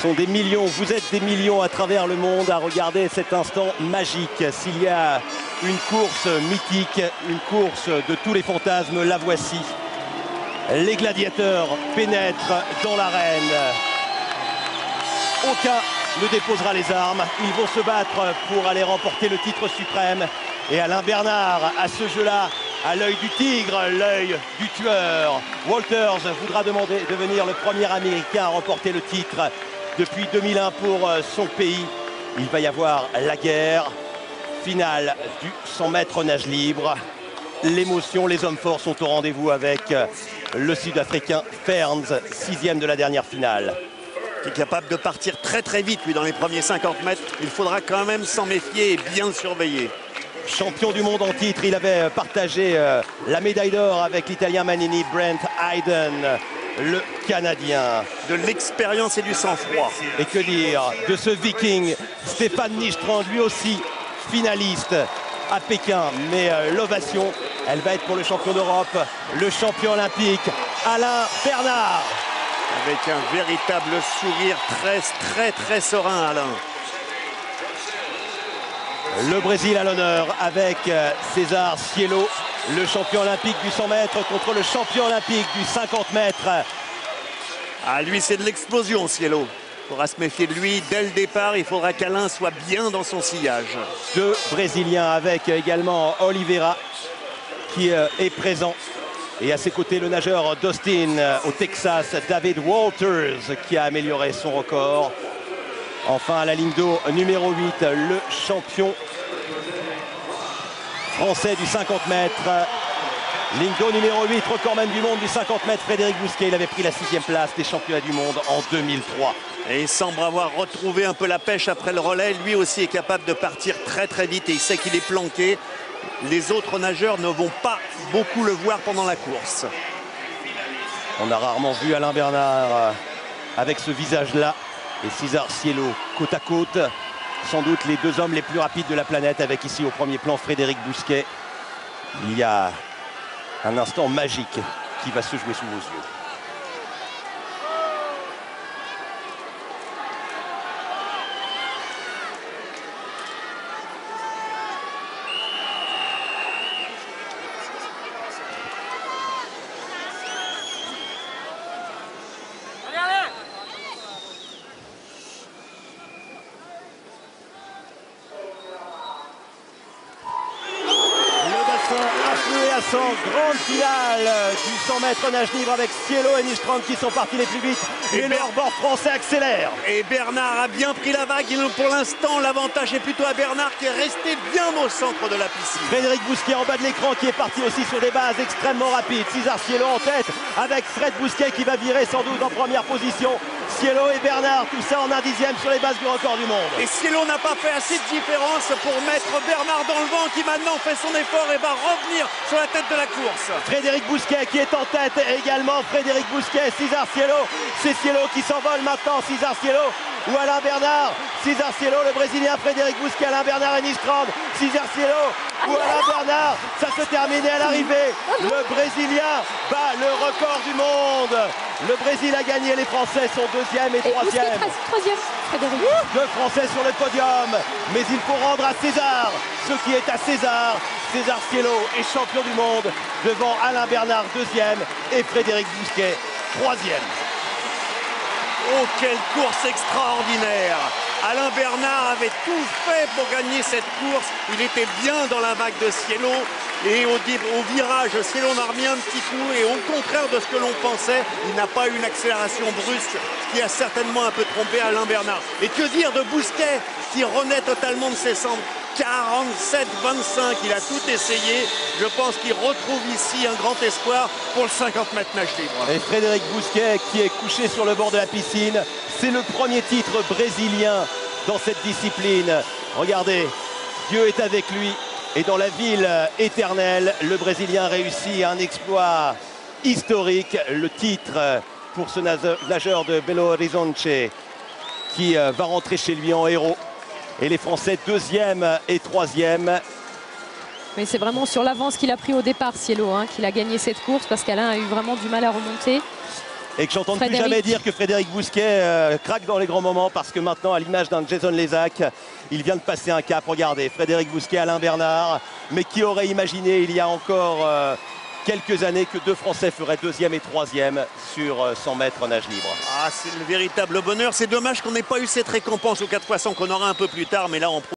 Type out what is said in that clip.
sont des millions, vous êtes des millions à travers le monde à regarder cet instant magique. S'il y a une course mythique, une course de tous les fantasmes, la voici. Les gladiateurs pénètrent dans l'arène. Aucun ne déposera les armes. Ils vont se battre pour aller remporter le titre suprême. Et Alain Bernard, à ce jeu-là, à l'œil du tigre, l'œil du tueur. Walters voudra demander devenir le premier Américain à remporter le titre depuis 2001 pour euh, son pays. Il va y avoir la guerre finale du 100 mètres nage libre. L'émotion, les hommes forts sont au rendez-vous avec euh, le Sud-Africain Ferns, sixième de la dernière finale. Qui est capable de partir très très vite, lui, dans les premiers 50 mètres. Il faudra quand même s'en méfier et bien le surveiller champion du monde en titre. Il avait partagé euh, la médaille d'or avec l'Italien Manini, Brent Hayden, le Canadien. De l'expérience et du sang-froid. Et que dire de ce Viking, Stéphane Nistrand, lui aussi finaliste à Pékin. Mais euh, l'ovation, elle va être pour le champion d'Europe, le champion olympique, Alain Bernard. Avec un véritable sourire très, très, très serein, Alain. Le Brésil à l'honneur avec euh, César Cielo, le champion olympique du 100 mètres contre le champion olympique du 50 mètres. Ah, lui, c'est de l'explosion, Cielo. Il faudra se méfier de lui dès le départ. Il faudra qu'Alain soit bien dans son sillage. Deux Brésiliens avec également Oliveira qui euh, est présent. Et à ses côtés, le nageur d'Austin euh, au Texas, David Walters, qui a amélioré son record. Enfin, à la ligne d'eau numéro 8, le champion français du 50 mètres. D'eau numéro 8, record même du monde du 50 mètres, Frédéric Bousquet. Il avait pris la sixième place des championnats du monde en 2003. Et il semble avoir retrouvé un peu la pêche après le relais. Lui aussi est capable de partir très très vite et il sait qu'il est planqué. Les autres nageurs ne vont pas beaucoup le voir pendant la course. On a rarement vu Alain Bernard euh, avec ce visage-là et César Cielo côte à côte. Sans doute les deux hommes les plus rapides de la planète avec ici au premier plan Frédéric Bousquet. Il y a un instant magique qui va se jouer sous vos yeux. Grande finale du 100 mètres nage libre avec Cielo et Nistrom qui sont partis les plus vite. Et, leur bord français accélère. Et Bernard a bien pris la vague. Pour l'instant, l'avantage est plutôt à Bernard qui est resté bien au centre de la piscine. Frédéric Bousquet en bas de l'écran qui est parti aussi sur des bases extrêmement rapides. César Cielo en tête avec Fred Bousquet qui va virer sans doute en première position. Cielo et Bernard, tout ça en un dixième sur les bases du record du monde. Et Cielo n'a pas fait assez de différence pour mettre Bernard dans le vent qui maintenant fait son effort et va revenir sur la tête de la course. Frédéric Bousquet qui est en tête également. Frédéric Bousquet, César Cielo. C'est Cielo qui s'envole maintenant. César Cielo ou Alain Bernard. César Cielo, le Brésilien. Frédéric Bousquet, Alain Bernard et Nistrand. César Cielo ou Alain Bernard. Ça se termine à l'arrivée. Le Brésilien bat le record du monde. Le Brésil a gagné. Les Français sont deuxième et troisième. troisième. Deux Français sur le podium. Mais il faut rendre à César ce qui est à César. César Cielo est champion du monde devant Alain Bernard, deuxième, et Frédéric Bousquet, troisième. Oh, quelle course extraordinaire Alain Bernard avait tout fait pour gagner cette course. Il était bien dans la vague de Cielo. Et au, virage, Cielo a remis un petit coup. Et au contraire de ce que l'on pensait, il n'a pas eu une accélération brusque qui a certainement un peu trompé Alain Bernard. Et que dire de Bousquet qui renaît totalement de ses cendres? 47-25, il a tout essayé. Je pense qu'il retrouve ici un grand espoir pour le 50 mètres nage libre. Et Frédéric Bousquet qui est couché sur le bord de la piscine. C'est le premier titre brésilien dans cette discipline. Regardez, Dieu est avec lui. Et dans la ville éternelle, le Brésilien réussit un exploit historique. Le titre pour ce nageur de Belo Horizonte qui euh, va rentrer chez lui en héros et les Français deuxième et troisième. Mais c'est vraiment sur l'avance qu'il a pris au départ, Cielo, hein, qu'il a gagné cette course parce qu'Alain a eu vraiment du mal à remonter. Et que j'entende plus jamais dire que Frédéric Bousquet euh, craque dans les grands moments parce que maintenant, à l'image d'un Jason Lézac, il vient de passer un cap. Regardez, Frédéric Bousquet, Alain Bernard, mais qui aurait imaginé il y a encore euh, quelques années que deux Français feraient deuxième et troisième sur euh, 100 mètres nage libre? Ah, c'est le véritable bonheur. C'est dommage qu'on n'ait pas eu cette récompense au 4 fois 100 qu'on aura un peu plus tard, mais là on